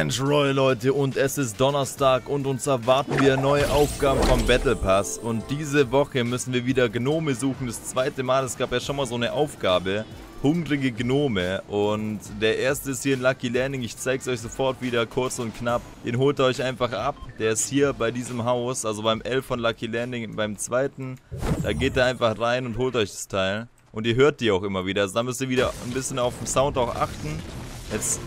Crunch Roy, Leute, und es ist Donnerstag und uns erwarten wir neue Aufgaben vom Battle Pass. Und diese Woche müssen wir wieder Gnome suchen. Das zweite Mal, es gab ja schon mal so eine Aufgabe. Hungrige Gnome. Und der erste ist hier in Lucky Landing. Ich zeige es euch sofort wieder, kurz und knapp. Den holt ihr euch einfach ab. Der ist hier bei diesem Haus, also beim L von Lucky Landing, beim zweiten. Da geht er einfach rein und holt euch das Teil. Und ihr hört die auch immer wieder. Also da müsst ihr wieder ein bisschen auf den Sound auch achten. Jetzt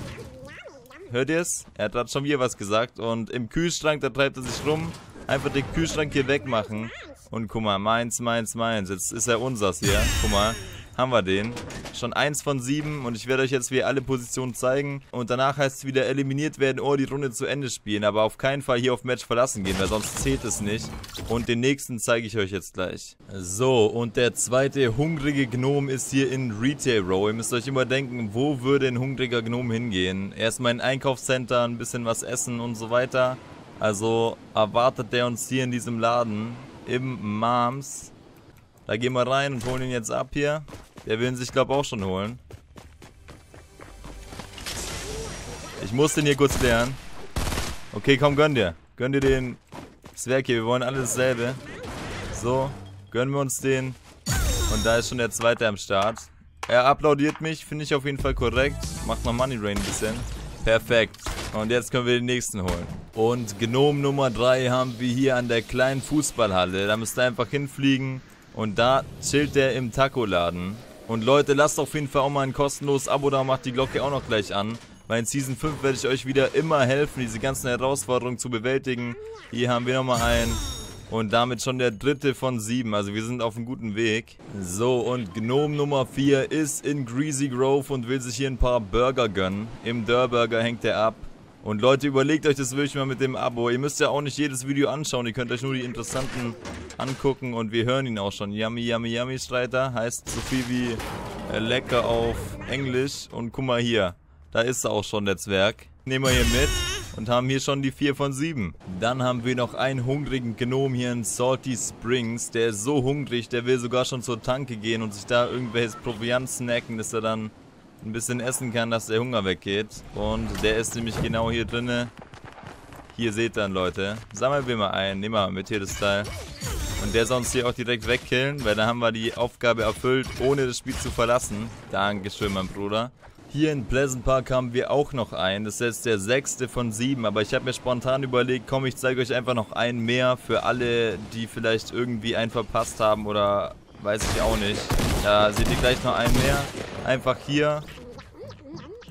Hört ihr es? Er hat schon wieder was gesagt. Und im Kühlschrank, da treibt er sich rum. Einfach den Kühlschrank hier wegmachen. Und guck mal, meins, meins, meins. Jetzt ist er unsers hier. Guck mal haben wir den. Schon eins von sieben und ich werde euch jetzt wieder alle Positionen zeigen. Und danach heißt es wieder eliminiert werden oder die Runde zu Ende spielen. Aber auf keinen Fall hier auf Match verlassen gehen, weil sonst zählt es nicht. Und den nächsten zeige ich euch jetzt gleich. So, und der zweite hungrige Gnome ist hier in Retail Row. Ihr müsst euch immer denken, wo würde ein hungriger Gnome hingehen? Erstmal in Einkaufscenter, ein bisschen was essen und so weiter. Also erwartet der uns hier in diesem Laden im Mams. Da gehen wir rein und holen ihn jetzt ab hier. Der will ihn sich, glaube ich, auch schon holen. Ich muss den hier kurz klären. Okay, komm, gönn dir. Gönn dir den Zwerg hier. Wir wollen alle dasselbe. So, gönnen wir uns den. Und da ist schon der zweite am Start. Er applaudiert mich, finde ich auf jeden Fall korrekt. Macht noch Money Rain ein bisschen. Perfekt. Und jetzt können wir den nächsten holen. Und Gnome Nummer 3 haben wir hier an der kleinen Fußballhalle. Da müsst ihr einfach hinfliegen. Und da chillt der im Taco-Laden. Und Leute, lasst auf jeden Fall auch mal ein kostenloses Abo da, macht die Glocke auch noch gleich an. Weil in Season 5 werde ich euch wieder immer helfen, diese ganzen Herausforderungen zu bewältigen. Hier haben wir nochmal einen. Und damit schon der dritte von sieben. Also wir sind auf einem guten Weg. So, und Gnome Nummer 4 ist in Greasy Grove und will sich hier ein paar Burger gönnen. Im Dörrburger hängt er ab. Und Leute, überlegt euch das wirklich mal mit dem Abo. Ihr müsst ja auch nicht jedes Video anschauen. Ihr könnt euch nur die interessanten angucken und wir hören ihn auch schon. Yummy, yummy, yummy Streiter heißt so viel wie äh, lecker auf Englisch. Und guck mal hier, da ist auch schon der Zwerg. Nehmen wir hier mit und haben hier schon die 4 von 7. Dann haben wir noch einen hungrigen Gnom hier in Salty Springs. Der ist so hungrig, der will sogar schon zur Tanke gehen und sich da irgendwelches Proviant snacken, dass er dann ein bisschen essen kann, dass der Hunger weggeht. Und der ist nämlich genau hier drinne. Hier seht ihr dann, Leute. Sammeln wir mal ein. Nehmen wir mal mit hier das Teil. Und der soll uns hier auch direkt wegkillen, weil dann haben wir die Aufgabe erfüllt, ohne das Spiel zu verlassen. Dankeschön, mein Bruder. Hier in Pleasant Park haben wir auch noch einen. Das ist jetzt der sechste von sieben. Aber ich habe mir spontan überlegt, komm, ich zeige euch einfach noch einen mehr für alle, die vielleicht irgendwie einen verpasst haben oder weiß ich auch nicht. Da seht ihr gleich noch einen mehr. Einfach hier.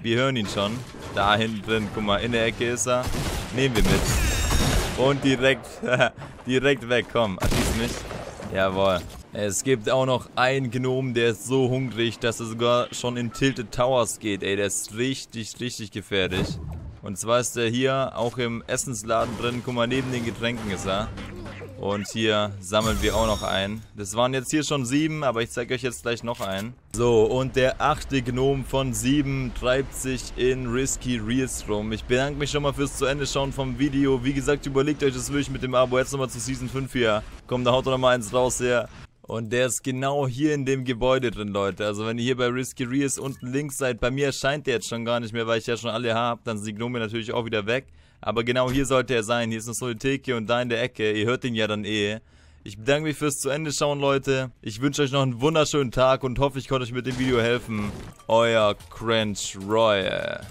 Wir hören ihn schon. Da hinten drin, guck mal, in der Ecke ist er. Nehmen wir mit. Und direkt, direkt weg, komm, erschieß mich. Jawohl. Es gibt auch noch einen Gnom, der ist so hungrig, dass er sogar schon in Tilted Towers geht, ey. Der ist richtig, richtig gefährlich. Und zwar ist er hier auch im Essensladen drin. Guck mal, neben den Getränken ist er. Und hier sammeln wir auch noch ein. Das waren jetzt hier schon sieben, aber ich zeige euch jetzt gleich noch einen. So, und der achte Gnom von sieben treibt sich in Risky Reels rum. Ich bedanke mich schon mal fürs zu Ende schauen vom Video. Wie gesagt, überlegt euch das wirklich mit dem Abo. Jetzt nochmal zu Season 5 hier. Komm, da haut doch nochmal eins raus her. Und der ist genau hier in dem Gebäude drin, Leute. Also wenn ihr hier bei Risky Reels unten links seid, bei mir erscheint der jetzt schon gar nicht mehr, weil ich ja schon alle habe. Dann sind die Gnome natürlich auch wieder weg. Aber genau hier sollte er sein. Hier ist noch so eine Theke und da in der Ecke. Ihr hört ihn ja dann eh. Ich bedanke mich fürs zu Ende schauen, Leute. Ich wünsche euch noch einen wunderschönen Tag und hoffe, ich konnte euch mit dem Video helfen. Euer Crunch Royal.